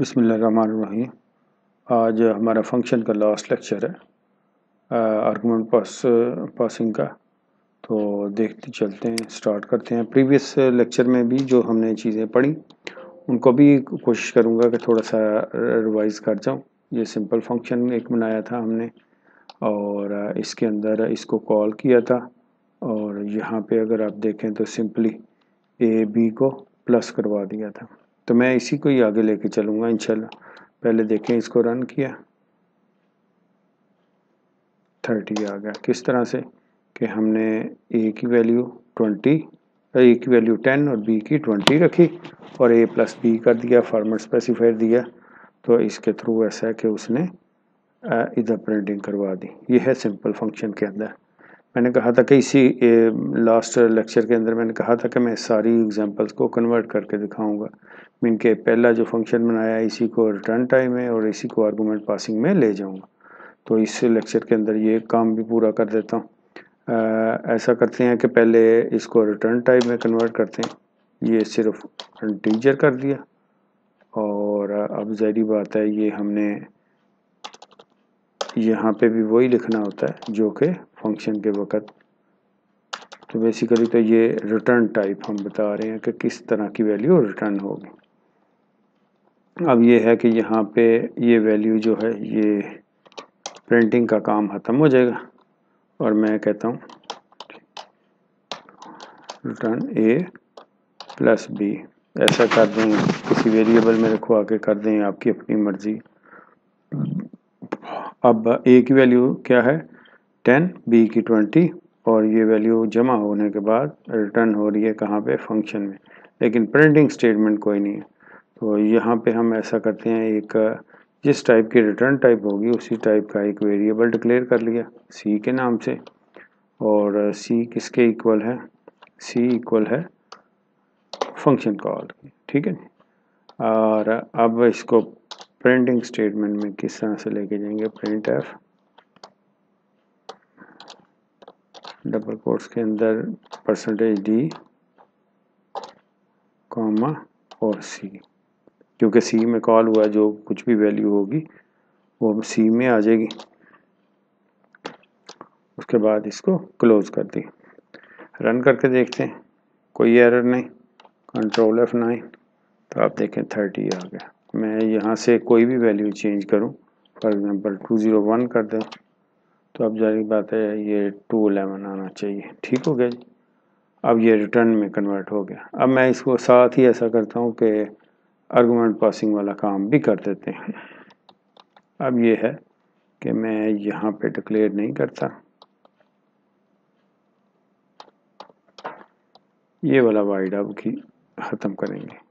बिस्मिल्लाहिर्रहमानिर्रहीम। आज हमारा फ़ंक्शन का लास्ट लेक्चर है आर्गूमेंट पास पासिंग का। तो देखते, चलते हैं स्टार्ट करते हैं। प्रीवियस लेक्चर में भी जो हमने चीज़ें पढ़ी, उनको भी कोशिश करूँगा कि थोड़ा सा रिवाइज कर जाऊँ। ये सिंपल फ़ंक्शन एक बनाया था हमने, और इसके अंदर इसको कॉल किया था। और यहाँ पे अगर आप देखें तो सिंपली ए बी को प्लस करवा दिया था। तो मैं इसी को ही आगे लेके चलूँगा, इंशाल्लाह। पहले देखें इसको रन किया। थर्टी आ गया। किस तरह से? कि हमने ए की वैल्यू ट्वेंटी ए की वैल्यू टेन और बी की ट्वेंटी रखी और ए प्लस बी कर दिया फार्मर स्पेसिफायर दिया। तो इसके थ्रू ऐसा है कि उसने इधर प्रिंटिंग करवा दी। ये है सिंपल फ़ंक्शन के अंदर। मैंने कहा था कि इसी लास्ट लेक्चर के अंदर मैंने कहा था कि मैं सारी एग्जांपल्स को कन्वर्ट करके दिखाऊँगा। मीन के पहला जो फ़ंक्शन बनाया इसी को रिटर्न टाइम है और इसी को आर्गूमेंट पासिंग में ले जाऊँगा। तो इस लेक्चर के अंदर ये काम भी पूरा कर देता हूँ। ऐसा करते हैं कि पहले इसको रिटर्न टाइप में कन्वर्ट करते हैं। ये सिर्फ़ टीचर कर दिया। और अब जहरी बात है, ये हमने यहाँ पे भी वही लिखना होता है, जो कि फ़ंक्शन के वक़्त। तो बेसिकली तो ये रिटर्न टाइप हम बता रहे हैं कि किस तरह की वैल्यू रिटर्न होगी। अब ये है कि यहाँ पे ये वैल्यू जो है, ये प्रिंटिंग का काम ख़त्म हो जाएगा। और मैं कहता हूँ रिटर्न ए प्लस बी ऐसा कर दें, किसी वेरिएबल में रखवा के कर दें, आपकी अपनी मर्ज़ी। अब ए की वैल्यू क्या है? टेन बी की ट्वेंटी और ये वैल्यू जमा होने के बाद रिटर्न हो रही है कहाँ पे? फ़ंक्शन में। लेकिन प्रिंटिंग स्टेटमेंट कोई नहीं है। तो यहाँ पे हम ऐसा करते हैं, एक, जिस टाइप की रिटर्न टाइप होगी, उसी टाइप का एक वेरिएबल डिक्लेयर कर लिया सी के नाम से। और सी किसके इक्वल है? सी इक्वल है फ़ंक्शन कॉल ठीक है? और अब इसको प्रिंटिंग स्टेटमेंट में किस तरह से लेके जाएँगे? Print F. डबल कोट्स के अंदर परसेंटेज डी, कॉमा और सी। क्योंकि सी में कॉल हुआ, जो कुछ भी वैल्यू होगी, वो सी में आ जाएगी। उसके बाद इसको क्लोज कर दी। रन करके देखते हैं। कोई एरर नहीं। Control F nine. तो आप देखें थर्टी आ गया। मैं यहाँ से कोई भी वैल्यू चेंज करूँ for example two zero one कर दें तो अब जारी बात है ये टू एलेवन आना चाहिए। ठीक हो गया जी? अब ये रिटर्न में कन्वर्ट हो गया। अब मैं इसको साथ ही ऐसा करता हूँ कि आर्गूमेंट पासिंग वाला काम भी कर देते हैं। अब ये है कि मैं यहाँ पे डिक्लेयर नहीं करता। ये वाला वाइड अब की ख़त्म करेंगे।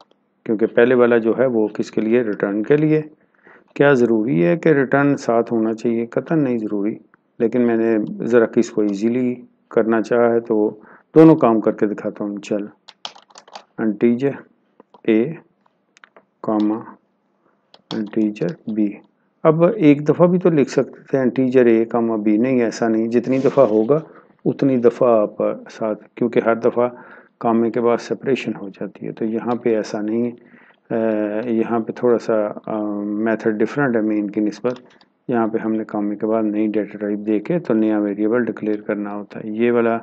क्योंकि पहले वाला जो है वो किसके लिए? रिटर्न के लिए। क्या ज़रूरी है कि रिटर्न साथ होना चाहिए? कतन नहीं ज़रूरी। लेकिन मैंने ज़रा किसको इजीली करना चाहा है तो दोनों काम करके दिखाता हूँ। चल। Integer A comma integer B अब एक दफ़ा भी तो लिख सकते थे इंटीजर ए कामा बी नहीं, ऐसा नहीं। जितनी दफ़ा होगा, उतनी दफ़ा आप साथ, क्योंकि हर दफ़ा कामे के बाद सेपरेशन हो जाती है। तो यहाँ पे ऐसा नहीं है। यहाँ पे थोड़ा सा मेथड डिफरेंट है मेन की नस्बत। यहाँ पे हमने कामे के बाद नई डेटा टाइप दे के तो नया वेरिएबल डिक्लेयर करना होता है। ये वाला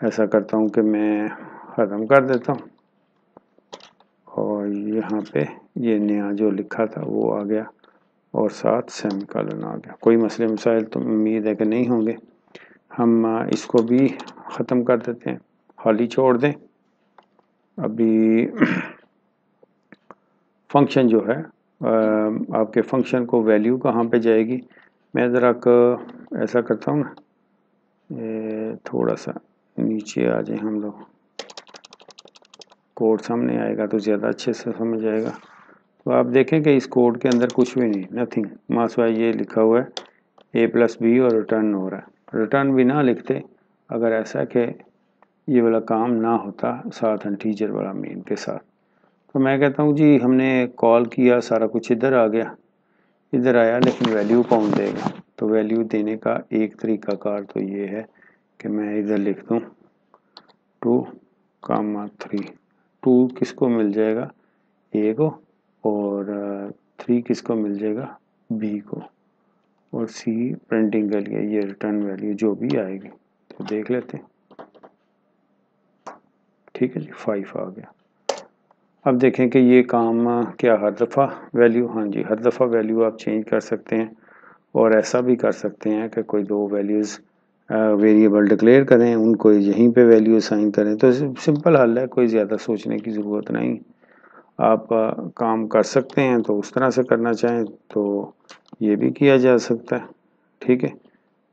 ऐसा करता हूँ कि मैं ख़त्म कर देता हूँ। और यहाँ पे ये नया जो लिखा था वो आ गया और साथ सेमी कॉलन आ गया। कोई मसले, मसाइल तो उम्मीद है कि नहीं होंगे। हम इसको भी ख़त्म कर देते हैं। खाली छोड़ दें। अभी फ़ंक्शन जो है आपके फ़ंक्शन को वैल्यू कहाँ पे जाएगी? मैं ज़रा ऐसा करता हूँ ना थोड़ा सा नीचे आ जाए हम लोग। कोड सामने आएगा तो ज़्यादा अच्छे से समझ आएगा। तो आप देखें कि इस कोड के अंदर कुछ भी नहीं नथिंग मास वाई ये लिखा हुआ है। ए प्लस बी और रिटर्न हो रहा है। रिटर्न भी ना लिखते, अगर ऐसा कि ये वाला काम ना होता, साथ टीचर वाला मेन के साथ। तो मैं कहता हूँ, जी, हमने कॉल किया, सारा कुछ इधर आ गया। इधर आया, लेकिन वैल्यू कौन देगा? तो वैल्यू देने का एक तरीका कार तो ये है कि मैं इधर लिख दूँ। टू कामा थ्री टू किसको मिल जाएगा? ए को, और थ्री किसको मिल जाएगा? बी को। और सी प्रिंटिंग के लिए, ये रिटर्न वैल्यू जो भी आएगी तो देख लेते हैं। ठीक है जी फाइव आ गया। अब देखें कि ये काम क्या हर दफ़ा वैल्यू हाँ जी, हर दफ़ा वैल्यू आप चेंज कर सकते हैं और ऐसा भी कर सकते हैं कि कोई दो वैल्यूज़ वेरिएबल डिक्लेयर करें, उनको यहीं पे वैल्यू असाइन करें। तो सिंपल हल है, कोई ज़्यादा सोचने की ज़रूरत नहीं। आप काम कर सकते हैं तो उस तरह से करना चाहें तो ये भी किया जा सकता है। ठीक है?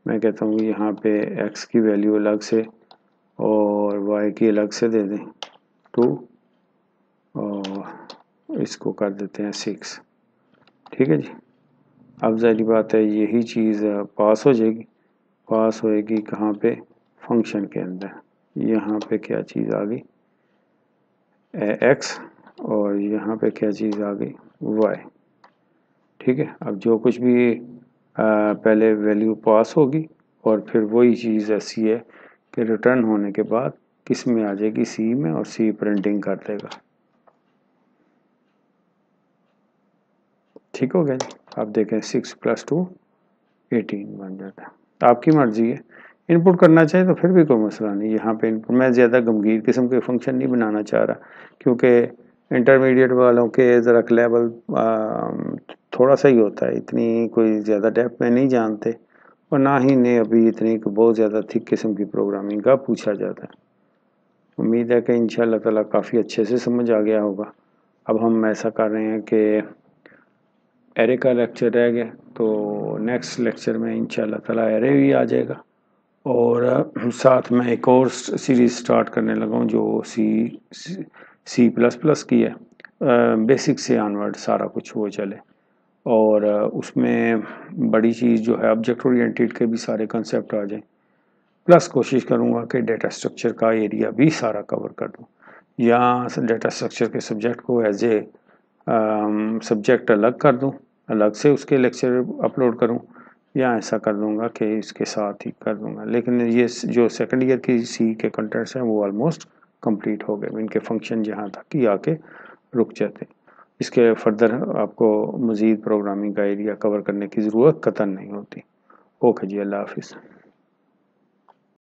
मैं कहता हूँ यहाँ पे एक्स की वैल्यू अलग से और y की अलग से दे दें। टू और इसको कर देते हैं सिक्स। ठीक है जी? अब जारी बात है यही चीज़ पास हो जाएगी। पास होएगी कहाँ पे? फ़ंक्शन के अंदर। यहाँ पे क्या चीज़ आ गई? एक्स और यहाँ पे क्या चीज़ आ गई? वाई। ठीक है? अब जो कुछ भी आ, पहले वैल्यू पास होगी और फिर वही चीज़ ऐसी है कि रिटर्न होने के बाद किसमें आ जाएगी? सी में और सी प्रिंटिंग कर देगा। ठीक हो गया आप देखें सिक्स प्लस टू एटीन बन जाता है। आपकी मर्ज़ी है। इनपुट करना चाहे तो फिर भी कोई मसला नहीं। यहाँ पे इनपुट मैं ज़्यादा गंभीर किस्म के फ़ंक्शन नहीं बनाना चाह रहा, क्योंकि इंटरमीडिएट वालों के ज़रा लेवल थोड़ा सा ही होता है। इतनी कोई ज़्यादा डेप्थ में नहीं जानते। और ना ही ने अभी इतनी बहुत ज़्यादा थिक किस्म की प्रोग्रामिंग का पूछा जाता है। उम्मीद है कि इन ताला काफ़ी अच्छे से समझ आ गया होगा। अब हम ऐसा कर रहे हैं कि एरे का लेक्चर रह गया तो नेक्स्ट लेक्चर में इन ताला एरे भी आ जाएगा। और साथ में एक और सीरीज़ स्टार्ट करने लगा हूँ जो सी सी प्लस प्लस की है। बेसिक से ऑनवर्ड सारा कुछ वो चले। और उसमें बड़ी चीज़ जो है ऑब्जेक्ट ओरिएंटेड के भी सारे कंसेप्ट आ जाएँ। प्लस कोशिश करूँगा कि डेटा स्ट्रक्चर का एरिया भी सारा कवर कर दूँ। या डेटा स्ट्रक्चर के सब्जेक्ट को एज ए सब्जेक्ट अलग कर दूँ, अलग से उसके लेक्चर अपलोड करूँ, या ऐसा कर दूँगा कि इसके साथ ही कर दूँगा। लेकिन ये जो सेकेंड ईयर की सी के कंटेंट्स हैं वो ऑलमोस्ट कंप्लीट हो गए। इनके फ़ंक्शन जहाँ तक कि आके रुक जाते। इसके फर्दर आपको मज़ीद प्रोग्रामिंग का एरिया कवर करने की ज़रूरत कतन नहीं होती। ओके जी, अल्लाह हाफिज़।